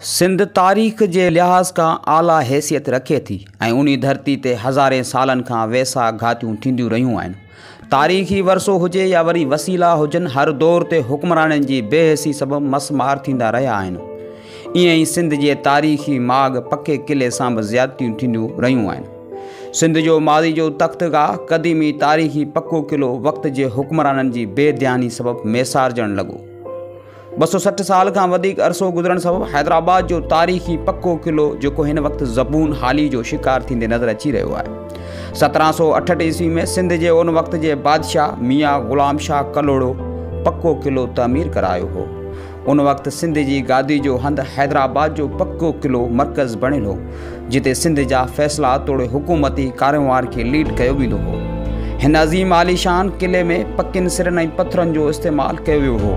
सिंध तारीख़ जे लिहाज़ खां आला हैसियत रखे थी ऐं धरती ते हज़ारे सालनि खां वैसा घातियूं थींदियूं तारीख़ी वरसो हुजे या वरी वसीला हुजनि, हर दौर ते हुकमराननि जी बेहसी सबबु मसमार थींदा रहिया आहिनि। ई सिंध जे तारीख़ी माग पके किले सां बि ज़्यादतियूं थींदियूं रहियूं सिंध जो मादी जो तख़्तगाह क़दीमी तारीख़ी पको किलो वक़्त जे हुकमराननि जी बेध्यानी सबबु मैसारजणु लॻो। ॿ सौ सठि साल खां वधीक अरसो गुज़रण सबबु हैदराबाद जो तारीख़ी पको क़िलो, जेको हिन वक़्तु ज़बून हाली जो शिकार थींदे नज़र अची रहियो आहे। सत्रहं सौ अठहठि ईस्वी में सिंध जे उन वक़्त जे बादशाह मियाँ ग़ुलाम शाह कलोड़ो पको क़िलो तमीर करायो हो। उन वक़्तु सिंध जी गादी जो हंधु हैदराबाद जो पको क़िलो मर्कज़ बणियल हो, जिते सिंध जा फ़ैसिला तोड़े हुकूमती कारोबार खे लीड कयो वेंदो हो। हिन अज़ीम आलीशान क़िले में पकियुनि सिरनि ऐं पथरनि जो इस्तेमालु कयो वियो हो।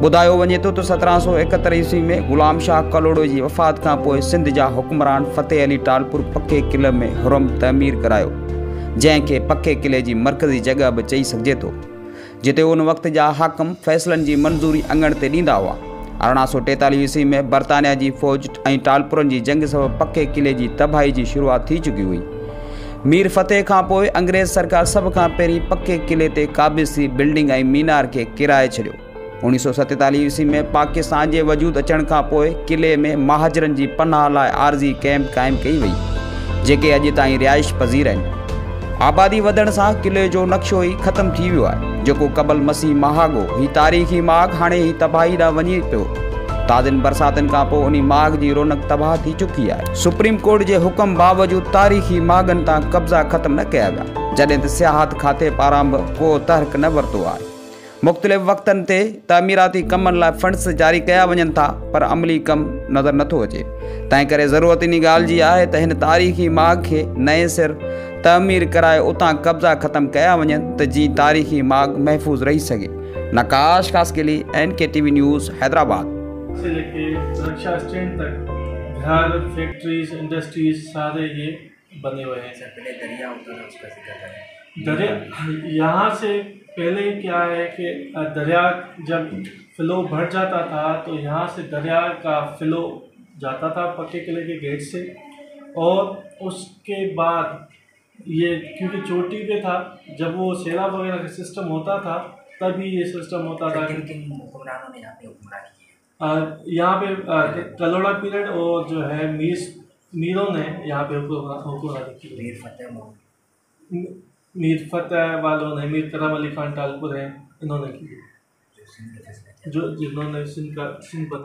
वञे थो त सत्रहं सौ एकहतरि ईस्वी में ग़ुलाम शाह कलोड़ो जी वफ़ात पोइ सिंध जा हुकमरान फ़तेह अली टालपुर पके क़िले में हुरम तमीर करायो जंहिंखे पके क़िले जी मर्कज़ी जॻह बि चई सघिजे थो। जिते उन वक़्त जा हाकम फ़ैसिलनि जी मंज़ूरी अङण ते ॾींदा हुआ। अरिड़हं सौ टेतालीह ईस्वी में बरतानिया जी फ़ौज ऐं टालपुरनि जी जंग सबबु पके क़िले जी तबाही जी शुरूआति थी चुकी हुई। मीर फ़तेह पोइ अंग्रेज़ सरकार सभ खां पहिरीं पके क़िले ते क़ाबिज़ी बिल्डिंग ऐं मीनार खे किराए छॾियो। उणिवीह सौ ईस्वी में पाकिस्तान जे वजूद अचण क़िले में महाजरनि जी पनाह लाइ आरज़ी कैम्प क़ाइमु कई वई, जेके अॼु ताईं रिहाइश पज़ीर आबादी वधण सां क़िले जो नक्शो ई ख़तमु थी वियो आहे, जेको क़बल मसीह महागो, ही तारीख़ी माग हाणे ई तबाही ॾांहुं वञे पियो। ताज़नि पोइ उन माग जी रौनक तबाह थी चुकी आहे। सुप्रीम कोर्ट जे हुकम बावजूदि तारीख़ी मागनि तां कब्ज़ा ख़तमु न कया विया, जॾहिं सियाहत खाते पारां बि को तर्क न वरितो आहे। मुख़्तलिफ़ वक़्तनि ते तामीराती कमनि लाइ फंड्स जारी कया वञनि था पर अमली कमु नज़र नथो अचे। तंहिं करे ज़रूरत इन ॻाल्हि जी आहे त हिन तारीख़ी माग खे नए सिर तमीर कराए उतां कब्ज़ा ख़तमु कया वञनि त जीअं तारीख़ी माग महफ़ूज़ रही सघे। नकाश ख़ासि के लिए N K T V news Hyderabad. से लेके रक्षा स्टैंड तक घर फैक्ट्रीज इंडस्ट्रीज़ सारे ये बने हुए हैं। पहले दरिया होता उसका ज़िक्र करें। दरिया यहाँ से पहले क्या है कि दरिया जब फ्लो भर जाता था तो यहाँ से दरिया का फ्लो जाता था पक्के किले के गेट से। और उसके बाद ये क्योंकि चोटी पे था जब वो सैलाब वगैरह का सिस्टम होता था तभी ये सिस्टम होता था यहाँ पे कलोड़ा पीरियड और जो है मीर मीरों ने यहाँ पे हुक्मरा- हुक्मरानी की। मीर फतेह वालों ने मीर करम अली खान टालपुर हैं इन्होंने की जो सिंध के जो जिन्होंने सिंध का सिंध बना